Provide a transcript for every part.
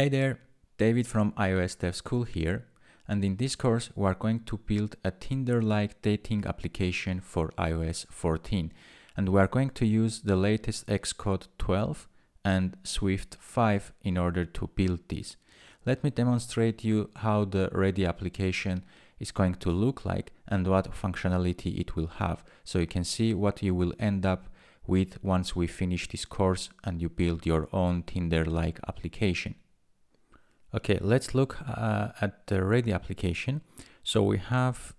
Hey there, David from iOS Dev School here, and in this course we are going to build a Tinder-like dating application for iOS 14, and we are going to use the latest Xcode 12 and Swift 5 in order to build this. Let me demonstrate you how the ready application is going to look like and what functionality it will have, so you can see what you will end up with once we finish this course and you build your own Tinder-like application. Okay, let's look uh, at the ready application. So we have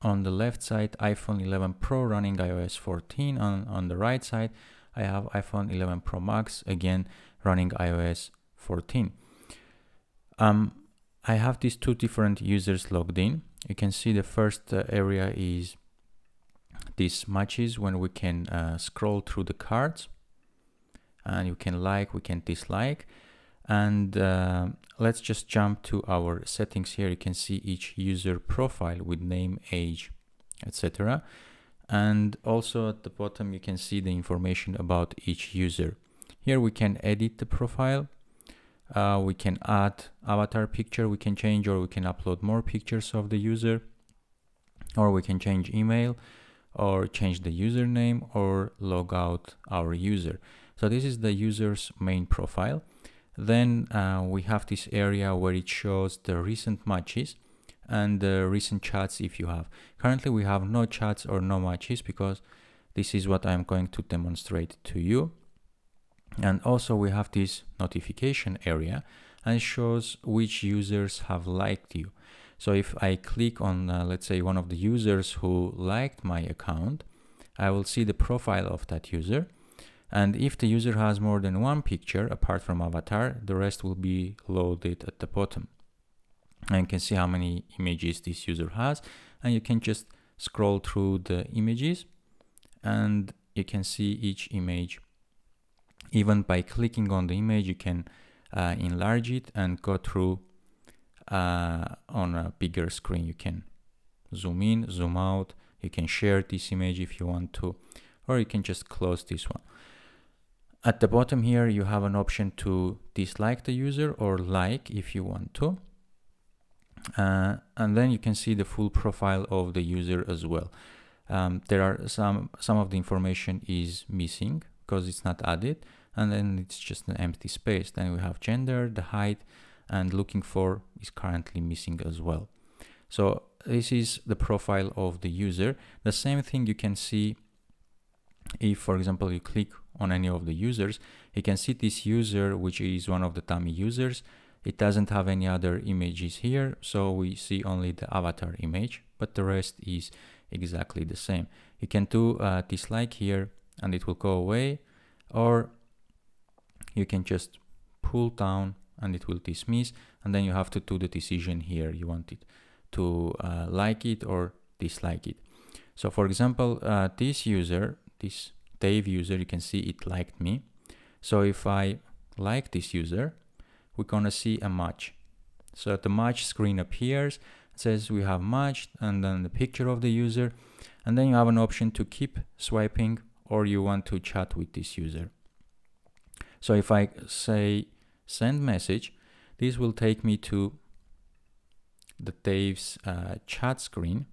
on the left side iPhone 11 Pro running iOS 14. On, on the right side, I have iPhone 11 Pro Max again running iOS 14. Um, I have these two different users logged in. You can see the first uh, area is these matches when we can uh, scroll through the cards and you can like, we can dislike and uh, let's just jump to our settings here. You can see each user profile with name age etc and also at the bottom you can see the information about each user. Here we can edit the profile. Uh, we can add avatar picture we can change or we can upload more pictures of the user. Or we can change email or change the username or log out our user. So this is the user's main profile then uh, we have this area where it shows the recent matches and the recent chats if you have. Currently we have no chats or no matches because this is what I'm going to demonstrate to you. And also we have this notification area and shows which users have liked you. So if I click on, uh, let's say, one of the users who liked my account, I will see the profile of that user and if the user has more than one picture apart from avatar, the rest will be loaded at the bottom. And you can see how many images this user has. And you can just scroll through the images and you can see each image. Even by clicking on the image, you can uh, enlarge it and go through uh, on a bigger screen. You can zoom in, zoom out. You can share this image if you want to, or you can just close this one. At the bottom here, you have an option to dislike the user or like if you want to. Uh, and then you can see the full profile of the user as well. Um, there are some, some of the information is missing because it's not added and then it's just an empty space. Then we have gender, the height and looking for is currently missing as well. So this is the profile of the user. The same thing you can see if for example you click on any of the users, you can see this user, which is one of the dummy users. It doesn't have any other images here, so we see only the avatar image, but the rest is exactly the same. You can do a dislike here and it will go away, or you can just pull down and it will dismiss, and then you have to do the decision here. You want it to uh, like it or dislike it. So for example, uh, this user, this Dave user, you can see it liked me. So if I like this user, we're gonna see a match. So the match screen appears, says we have matched, and then the picture of the user, and then you have an option to keep swiping or you want to chat with this user. So if I say send message, this will take me to the Dave's uh, chat screen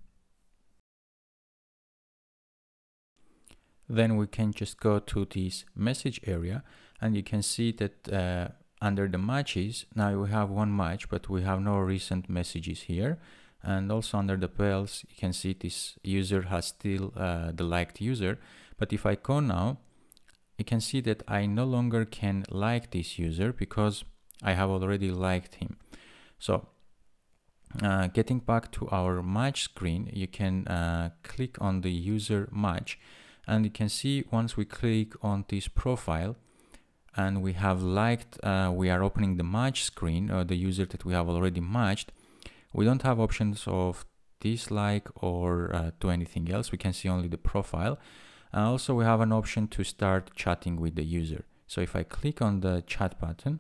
then we can just go to this message area and you can see that uh, under the matches now we have one match but we have no recent messages here. And also under the bells you can see this user has still uh, the liked user. But if I go now you can see that I no longer can like this user because I have already liked him. So uh, getting back to our match screen you can uh, click on the user match and you can see once we click on this profile and we have liked uh, we are opening the match screen uh, the user that we have already matched we don't have options of dislike or uh, do anything else. We can see only the profile. And also we have an option to start chatting with the user. So if I click on the chat button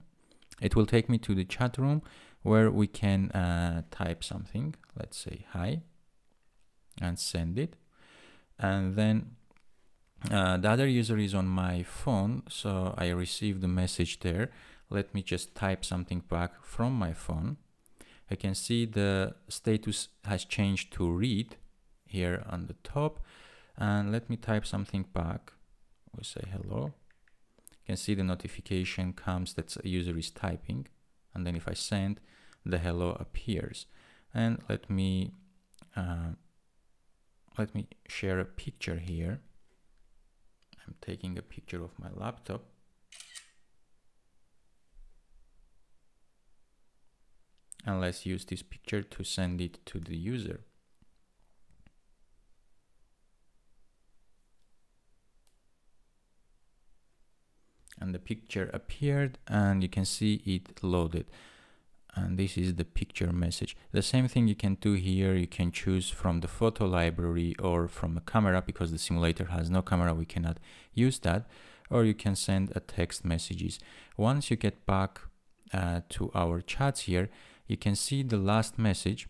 it will take me to the chat room where we can uh, type something. Let's say hi and send it. And then uh, the other user is on my phone, so I received the message there. let me just type something back from my phone. I can see the status has changed to read here on the top. And let me type something back. We say hello. You can see the notification comes that a user is typing. And then if I send, the hello appears. And let me uh, let me share a picture here. I'm taking a picture of my laptop. And let's use this picture to send it to the user. and the picture appeared and you can see it loaded and this is the picture message. The same thing you can do here you can choose from the photo library or from a camera because the simulator has no camera we cannot use that or you can send a text messages. Once you get back uh, to our chats here you can see the last message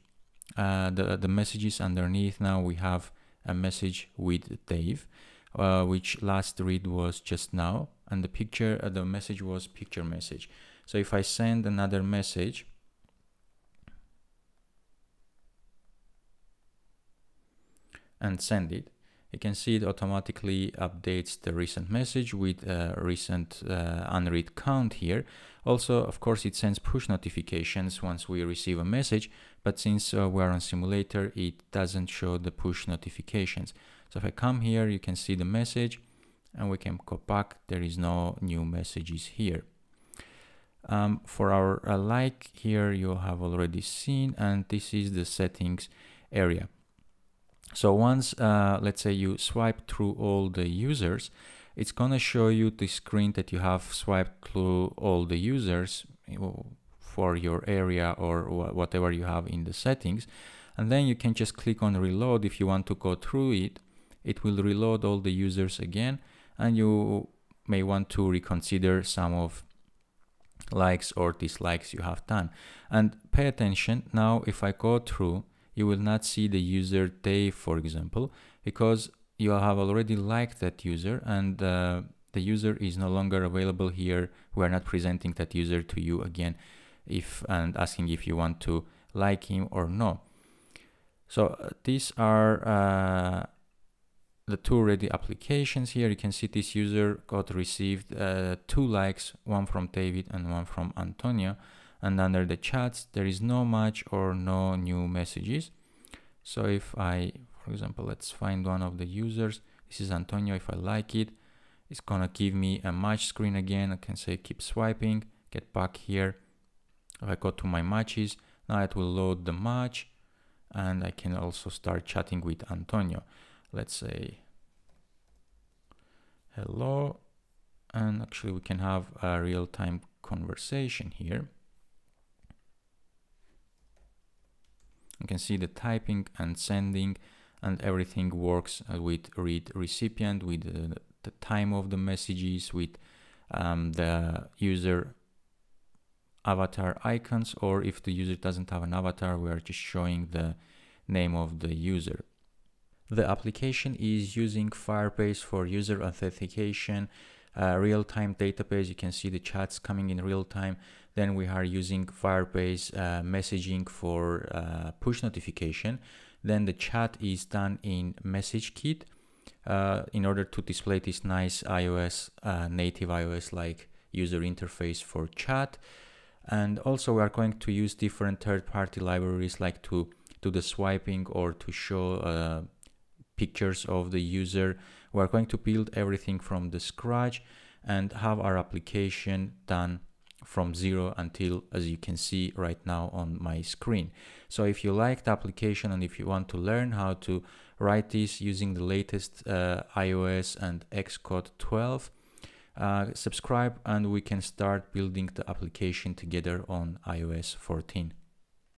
uh, the, the messages underneath. Now we have a message with Dave uh, which last read was just now and the picture uh, the message was picture message so if I send another message and send it you can see it automatically updates the recent message with a recent uh, unread count here. Also, of course, it sends push notifications once we receive a message, but since uh, we're on simulator, it doesn't show the push notifications. So if I come here, you can see the message and we can go back. There is no new messages here. Um, for our uh, like here, you have already seen, and this is the settings area. So once, uh, let's say you swipe through all the users, it's gonna show you the screen that you have swiped through all the users for your area or whatever you have in the settings. And then you can just click on reload if you want to go through it. It will reload all the users again and you may want to reconsider some of likes or dislikes you have done. And pay attention now if I go through you will not see the user Dave for example because you have already liked that user and uh, the user is no longer available here. We are not presenting that user to you again if and asking if you want to like him or no. So uh, these are uh, the two ready applications here. You can see this user got received uh, two likes one from David and one from Antonio. And under the chats there is no match or no new messages. So if I for example let's find one of the users. This is Antonio. If I like it it's gonna give me a match screen again. I can say keep swiping get back here. If I go to my matches now it will load the match and I can also start chatting with Antonio let's say hello. And actually we can have a real-time conversation here. You can see the typing and sending and everything works uh, with read recipient with the, the time of the messages with um, the user avatar icons or if the user doesn't have an avatar we are just showing the name of the user the application is using Firebase for user authentication, uh, real-time database. You can see the chats coming in real time. Then we are using Firebase uh, messaging for uh, push notification. Then the chat is done in MessageKit uh, in order to display this nice iOS, uh, native iOS-like user interface for chat. And also we are going to use different third-party libraries like to do the swiping or to show uh, pictures of the user. We're going to build everything from the scratch and have our application done from zero until as you can see right now on my screen. So if you like the application and if you want to learn how to write this using the latest uh, iOS and Xcode 12, uh, subscribe and we can start building the application together on iOS 14.